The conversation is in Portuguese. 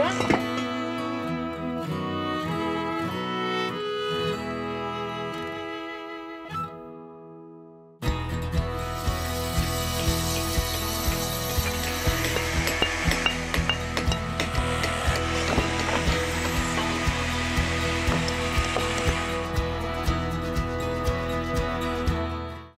tá?